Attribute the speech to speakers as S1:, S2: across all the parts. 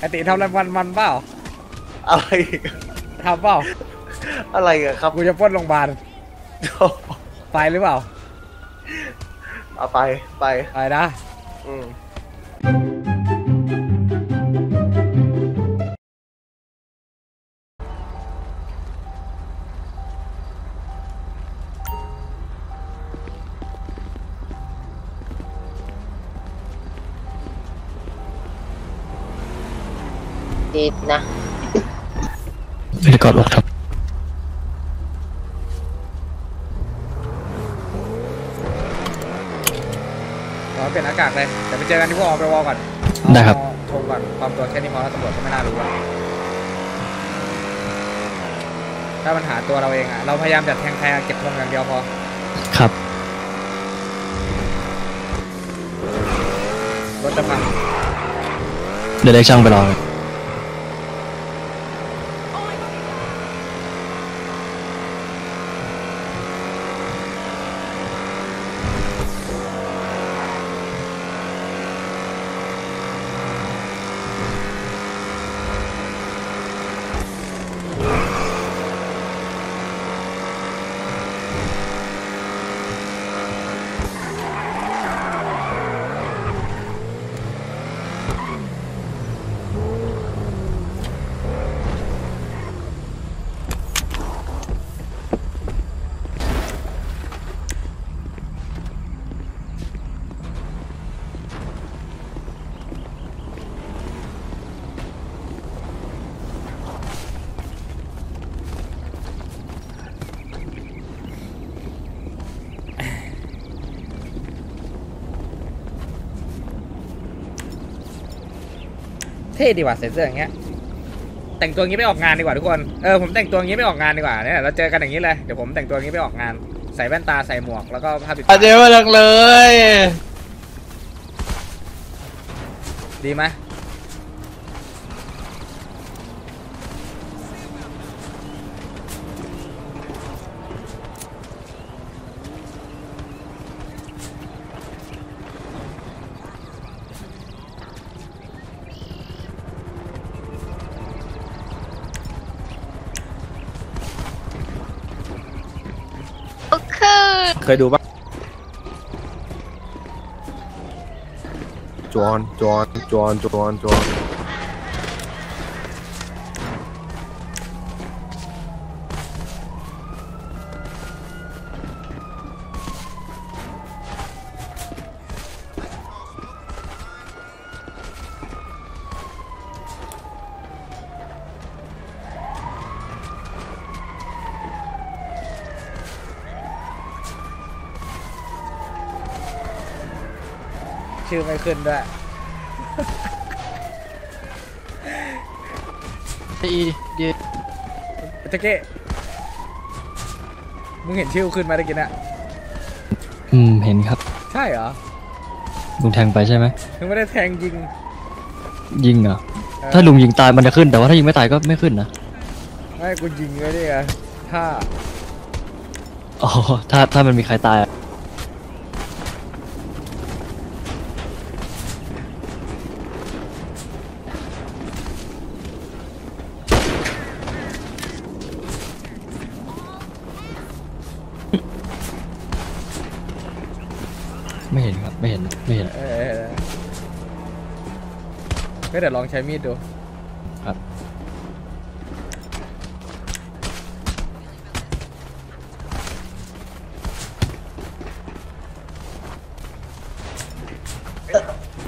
S1: ไอติทำอะไรมันมันเปล่า
S2: อะไรอีก
S1: ทำเปล่า
S2: อะไรอะครับ
S1: กูจะปล้นโรงพยาบาลไปหรือเปล่า
S2: เอาไปไป
S1: ไปนะ
S2: อืม
S3: ดีนะ
S4: ไม่ได้กอดอกครับ
S1: ขอเปลี่ยนอากาศเลยเดี๋ยวไปเจอกันที่พวกอไปวอลก่อน
S4: ได้ครับ
S1: เอาโทรก่อนความตัวแค่นี้พอแล้วตำรวจก็ไม่น่ารู้อะถ้ามันหาตัวเราเองอะเราพยายามจะแทงแทงเก็บธงอย่างเดียวพอ
S4: ครับ
S1: รถจะพัง
S4: เดี๋ยวเรียกช่างไปรอเลย
S1: ท่ดีว่ะใส่เสื้ออย่างเงี้ยแต่งตัวอย่างงี้ไปออกงานดีกว่าทุกคนเออผมแต่งตัวอย่างงี้ไปออกงานดีกว่าเนี่ยเราเจอกันอย่างงี้เลยเดี๋ยวผมแต่งตัวอย่างงี้ไปออกงาน ใส่แว่นตาใส่หมวกแล้วก็ผ้าปิด
S4: อาเดี๋ยวมาลังเลย
S1: ดีไหม
S3: เค
S2: ยดูปะจวนจวนจวนจวนจวน
S1: ชื่อไม่ขึ้นด้วย
S4: อีเดียว
S1: ตะเก้มึงเห็นชื่อขึ้นไหมาตะกี้น่ะ
S4: อืมเห็นครับ
S1: ใช่เหรอ
S4: ลุงแทงไปใช่ไหม
S1: มึงไม่ได้แทงยิง
S4: ยิงเหรอ
S1: เออ
S4: ถ้าลุงยิงตายมันจะขึ้นแต่ว่าถ้ายิงไม่ตายก็ไม่ขึ้นนะ
S1: ไม่กูยิงไว้นี่ไงถ้า
S4: อ๋อถ้าถ้ามันมีใครตาย
S1: ก็เดี๋ยวลองใช้มีดดู
S4: ครับ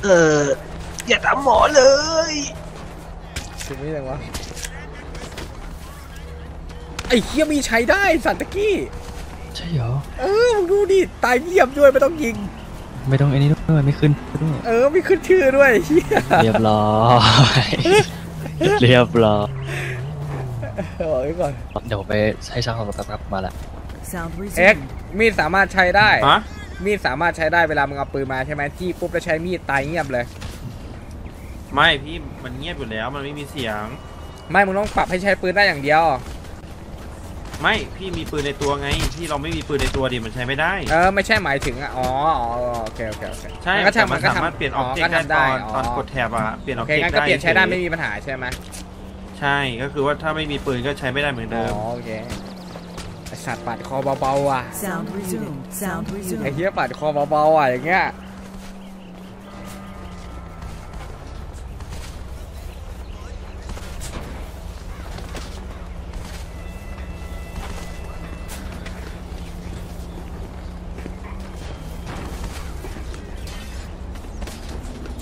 S2: เออ อย่าทำหมอเลย
S1: ถึงนี่ยังวะ ไอ้เคียมีใช้ได้สัตว์ตะกี้
S4: ใช่เหรอ
S1: เออ มึงดูดิ ตายเยียบด้วยไม่ต้องยิง
S4: ไม่ต้องไอ้นี่ด้วยไม่ขึ้นด้วย
S1: เออไม่ขึ้นชื่อด้วยเฮีย
S4: เรียบร้อยเรียบร้อย
S1: บอกไว้ก่อน
S4: เดี๋ยวผมไปให้ช่างของรถแป๊บครับมาแล้ว
S5: Sound
S1: เอ็ก
S5: resumed.
S1: มีดสามารถใช้ได้
S2: ฮะ
S1: มีดสามารถใช้ได้เวลามึงเอาปืนมาใช่ไหมจี้ปุ๊บแล้วใช้มีดตายเงียบเลย
S6: ไม่พี่มันเงียบอยู่แล้วมันไม่มีเสียง
S1: ไม่มึงต้องปรับให้ใช้ปืนได้อย่างเดียว
S6: ม ไม่พี่มีปืนในตัวไงพี่เราไม่มีปืนในตัวดิมันใช้ไม่ได้
S1: เออไม่ใช่หมายถึงอะอ๋ออ๋อโอเคโอเคโอเค
S6: ใช่
S1: มันก็ช่าง
S6: แต่
S1: มั
S6: มันน
S1: ก็
S6: สามารถ
S1: ทำ
S6: เปลี่ยนออบเจก
S1: ก็
S6: ต์ได้
S1: ทำ
S6: ตอนตอนกดแถบอะเปลี่ยนอ
S1: โอ
S6: อบ
S1: เค
S6: เจก
S1: งั้น
S6: ต์
S1: ก็
S6: ได้
S1: เปลี่ยนใช้ได้
S6: ฉ
S1: ไม่มีปัญหาใช่ไหม
S6: ใช่ก็คือว่าถ้าไม่มีปืนก็ใช้ไม่ได้เหมือน
S1: อ๋
S6: เดิม
S1: อโอเคไอสัตว์ปาดคอเบาๆอะ
S5: Sound resumed. Sound
S1: ไอ
S5: resumed.
S1: เฮียปาดคอเบาๆอะอย่างเงี้ย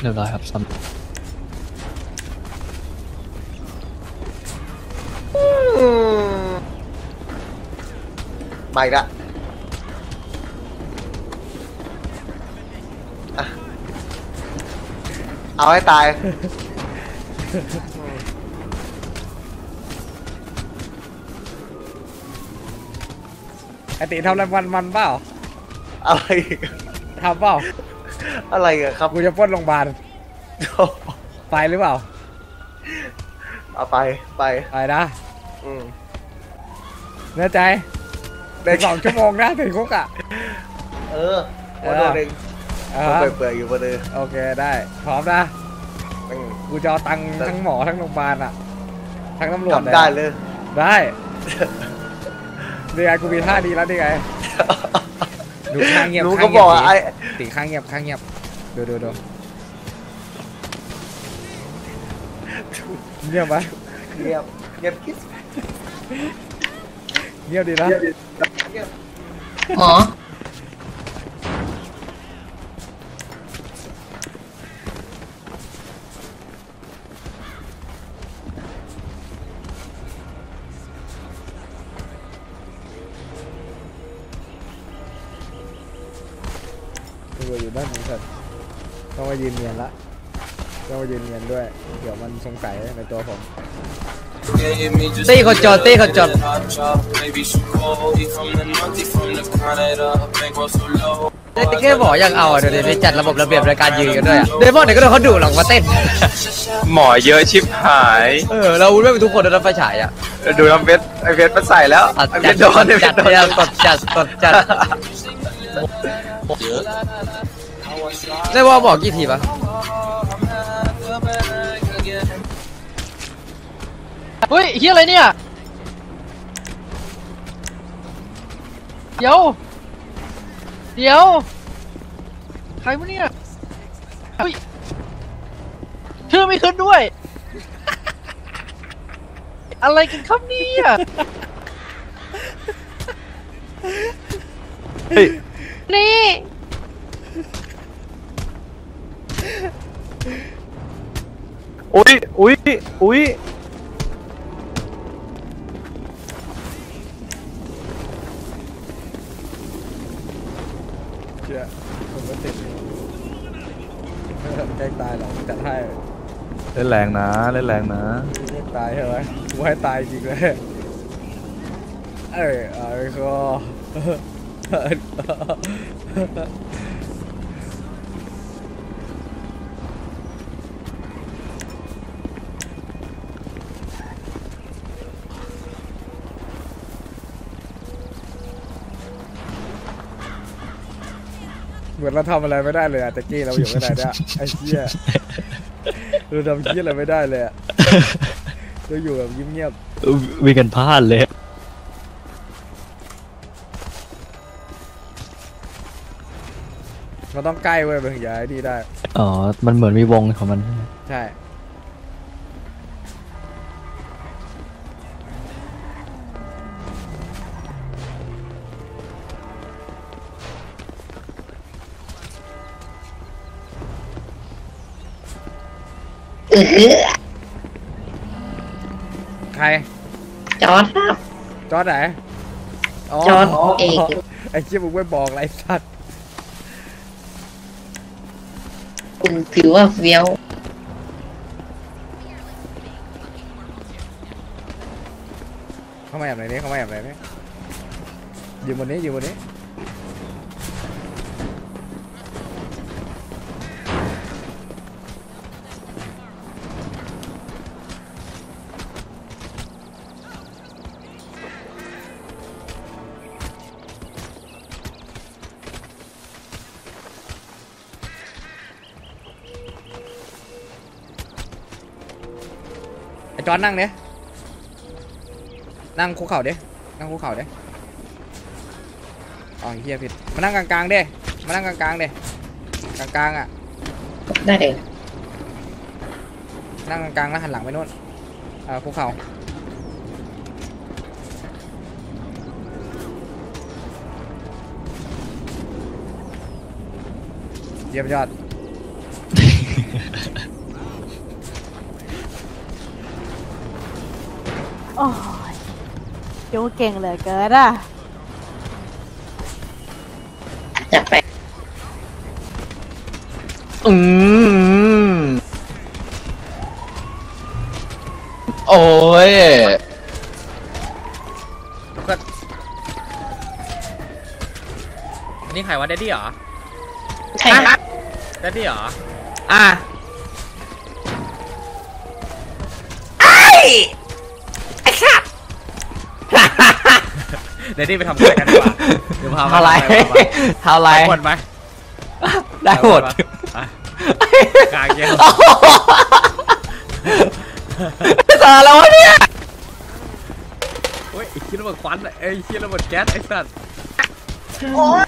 S4: เรียบร้อยครับซ้
S2: ไปละอะเอาให้ตาย
S1: ไอติทำอะไรมันมันๆเปล่า
S2: อะไรอีก
S1: ทำเปล่า
S2: อะไรอะครับ
S1: กูจะปล้นโรงพยาบาลไปหรือเปล่า
S2: เอาไปไป
S1: ไปนะ
S2: อืม
S1: แน่ใจในสองชั่วโมงนะถึงคุกอะ
S2: เออวันหนึ่ง
S1: เอ
S2: ก็
S1: อ
S2: เปื่อยๆอยู่วันหนึง
S1: โอเคได้พร้อมนะ
S2: อืม
S1: กูจะเอาตังค์ทั้งหมอทั้งโรงพยาบาลอะ ทั้งตำรวจ
S2: ทำได้เลย
S1: ได้ นี่ไงกูมีท่าดีแล้วนี่ไง ดูข้างเงียบ
S2: รู้
S1: ข้า
S2: ก็
S1: งเงี
S2: บ
S1: ย
S2: อบกอะไอ้
S1: ตีข้างเงียบข้างเงียบดูดูดูเงียบไหม
S2: เงียบเงียบกิ๊บ
S1: เงียบดีนะ
S3: หมอ
S1: ตำรวอยู่ด้านนี้ครับต้องมายืนเนียนละต้องมายืนเนียนด้วย เดี๋ยวมันสงสัยในตัวผม
S7: ตีคนจนตีคนจนเด็กแค่หมอยังเอาเดี๋ยวนี้จัดระบบระเบียบในการยืนกันด้วยเดมอนเดี๋ยวก็โดนเขาดุหรอกมาเต้น
S6: หมอเยอะชิบหาย
S7: เออเราไม่เป็นทุกคนนะไฟฉายอะ
S6: ดูน้ำเพชรไอเพชรมันใส่แล้ว
S7: จัด
S6: โดน
S7: จัด
S6: โดน
S7: จัดจัดจัด ได้ว่าบอกกี่ทีปะเฮ้ยเฮียอะไรเนี่ย เดี๋ยว เดี๋ยว ใครวะเนี่ยเฮ้ยชื่อไม่ขึ้นด้วย อะไรกันครับเนี่ยนี่
S6: อุ้ยอุ้ยอุ้ย
S1: เชื่อผมก็ติดแกล้งตาย หรอกจัดให้
S8: เล่นแรงนะเล่นแรงนะ
S1: แกล้งตา เหมือนเราทำอะไรไม่ได้เลยอะตะกี้เราอยู่ไม่ได้เนี่ยไอ้เหี้ยเราทำเหี้ยอะไรไม่ได้เลยอะเราอยู่แบบเงียบำ
S4: วิ่งกันพลาดเลย
S1: ๆเราต้องใกล้เว้ยมันถึงจะไอ้นี่ได้
S4: อ๋อ มันเหมือนมีวงของมัน
S1: ใช่
S3: เออ
S1: ใคร
S3: จอร์ดครับ
S1: จอร์ดไหน
S3: จอร์ดเอง
S1: ไอ้เชี่ยมึงไม่บอกไรสัตว์
S3: คุณถือว่าเฟี้ยว
S1: เข้ามาแอบ จอนนั่งเนี้ยนั่งคุกเข่าเด้นั่งคุกเข่าเด้อ๋อไอ้เฮียผิด มานั่งกลางๆเด้มานั่งกลางๆเด้กลางๆอะ
S9: ได้เลย
S1: นั่งกลางๆแล้วหันหลังไปนู่นเออคุกเข่าเยี่ยมยอด
S10: โอ้ยดูเก่งเหลือเกินอะ
S9: จัดไป
S11: อืมโอ้ย
S1: ทุกคนอันนี้ใครวะเดดดี้เหรอ
S9: ใช่ครับ
S1: เดดดี้เหรอ
S12: อะ
S1: เดดดี้ไปทำอะไรกันดีกว่าเดี๋ยวพามา
S11: ทำอะไรทำอะไร
S1: หมดไหม
S11: ได้หมด
S1: กลางเย็น
S11: สารแล้ววะเนี่ย
S1: โอ้ยไอ้คิดระเบิดควันอะไอ้คิดระเบิดแก๊สไอ้สัตว์
S9: โอ้ย